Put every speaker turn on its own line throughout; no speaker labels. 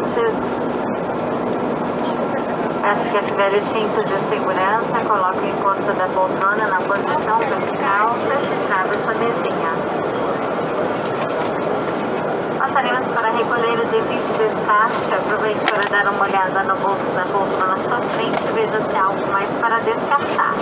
antes. Peço que ativere cinto de segurança, coloque o encosto da poltrona na posição vertical, feche trave sua mesinha. Passaremos para recolher os itens de descarte. Aproveite para dar uma olhada no bolso da poltrona à sua frente e veja se há algo mais para descartar.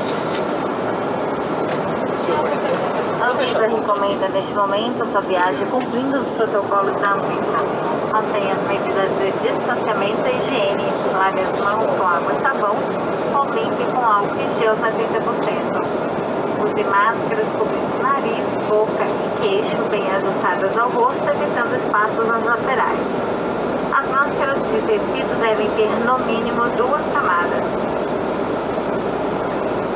Anvisa recomenda neste momento sua viagem cumprindo os protocolos da Anvisa. Mantenha as medidas de distanciamento e higiene. Lave as mãos com água e sabão ou limpe com álcool e gel a 30%. Use máscaras cobrindo nariz, boca e queixo bem ajustadas ao rosto, evitando espaços nas laterais. As máscaras de tecido devem ter no mínimo duas camadas.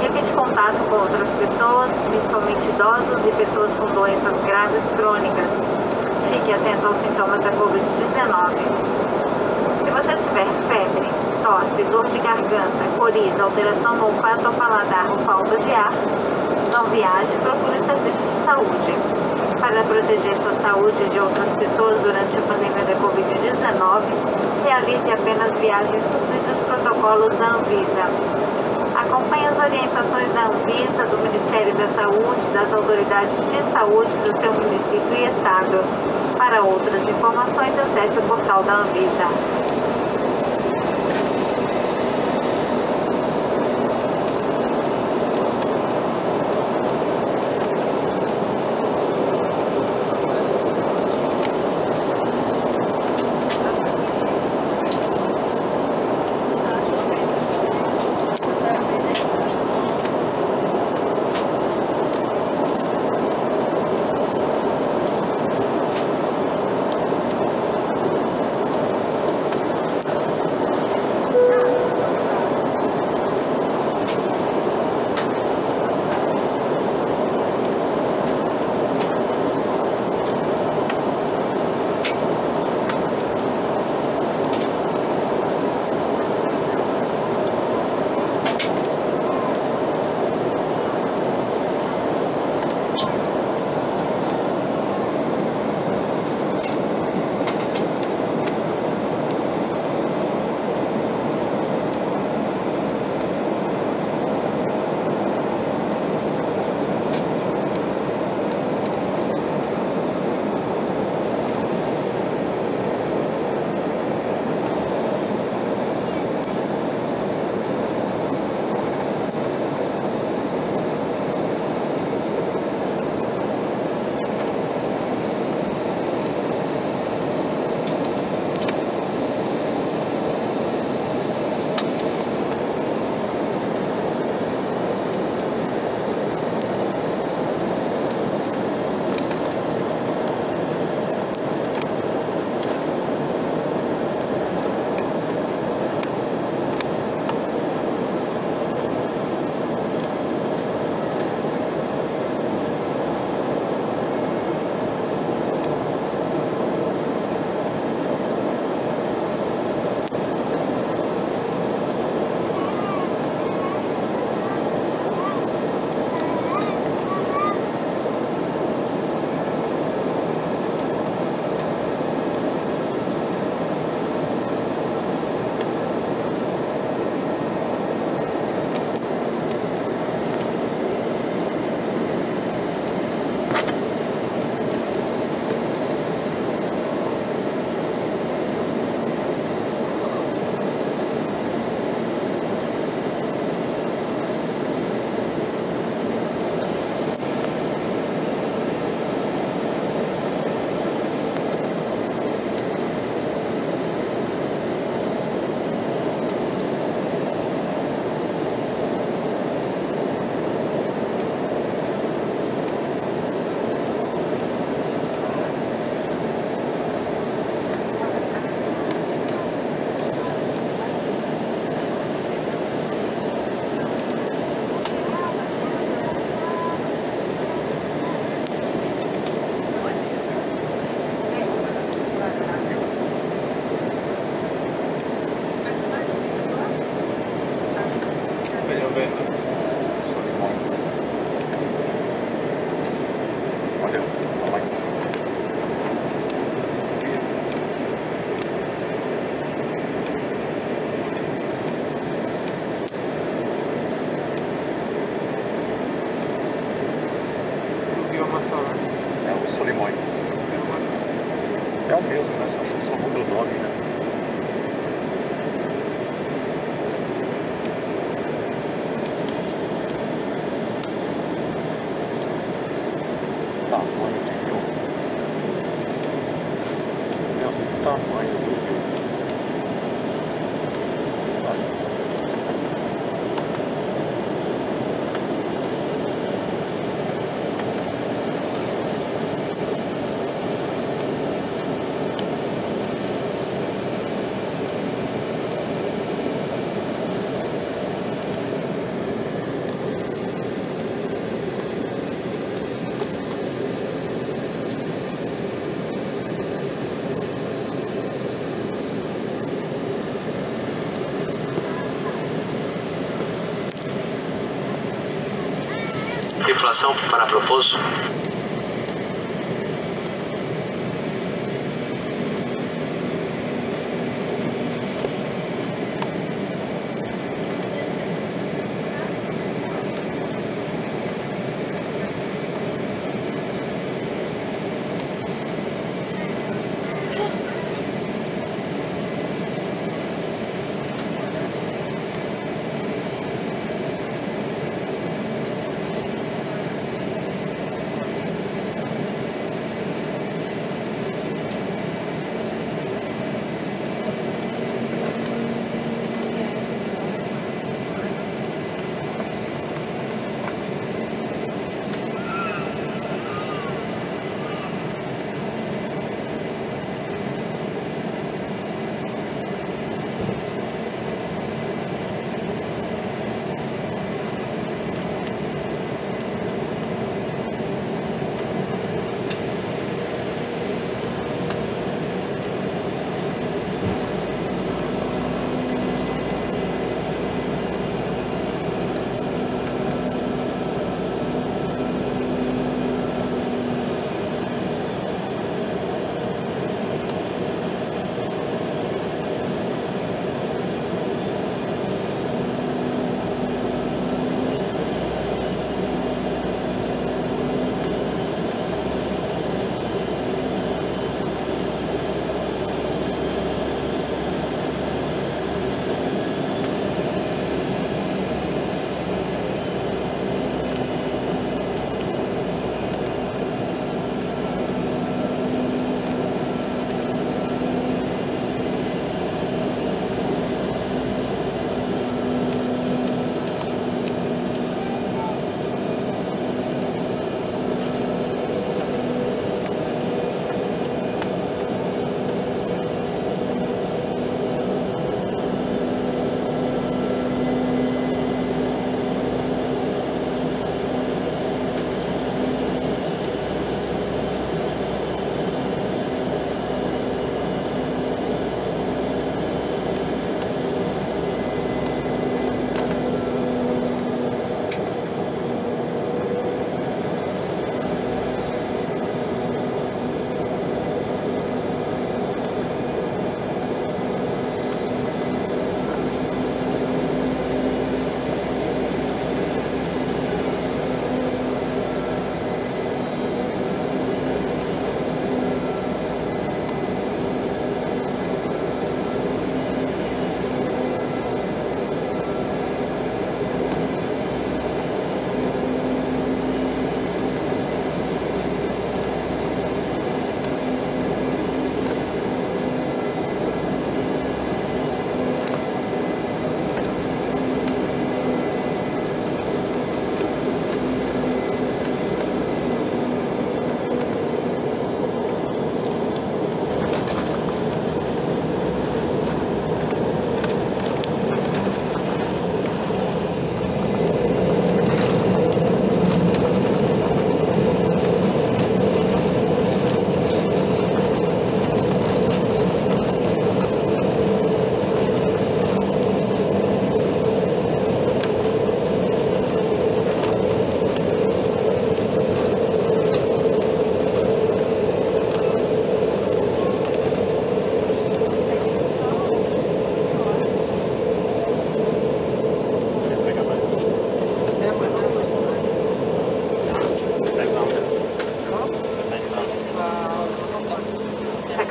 Evite contato com outras pessoas, principalmente idosos e pessoas com doenças graves crônicas. Fique atento aos sintomas da Covid-19. Se você tiver febre, tosse, dor de garganta, coriza, alteração no olfato ou paladar ou falta de ar, não viaje, procure serviço de saúde. Para proteger sua saúde e de outras pessoas durante a pandemia da Covid-19, realize apenas viagens cumprindo os protocolos da Anvisa. Acompanhe as orientações da Anvisa, do Ministério da Saúde, das autoridades de saúde do seu município e estado. Para outras informações, acesse o portal da Anvisa.
também, né? Só limões. Olha o tamanho. Subiu a maçã, né? É, o solimões. É o mesmo, né? Só, só
muda o nome, né? Para propósito.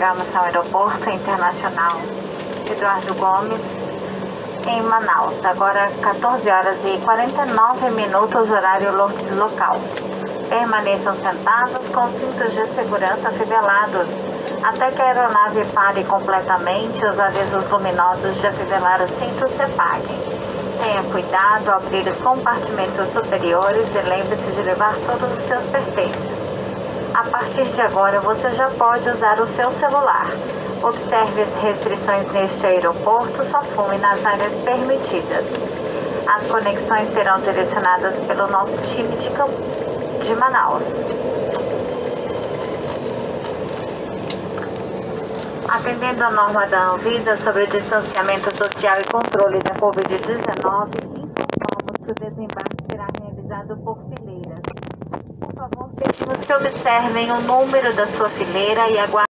Chegamos ao aeroporto internacional Eduardo Gomes, em Manaus. Agora 14 horas e 49 minutos, horário local. Permaneçam sentados com cintos de segurança fivelados até que a aeronave pare completamente os avisos luminosos de afivelar o cinto se apaguem. Tenha cuidado ao abrir os compartimentos superiores e lembre-se de levar todos os seus pertences. A partir de agora, você já pode usar o seu celular. Observe as restrições neste aeroporto, só fume nas áreas permitidas. As conexões serão direcionadas pelo nosso time de, de Manaus. Atendendo a norma da Anvisa sobre distanciamento social e controle da Covid-19, informamos que o desembarque será realizado. Por favor, que observem o número da sua fileira e aguardem.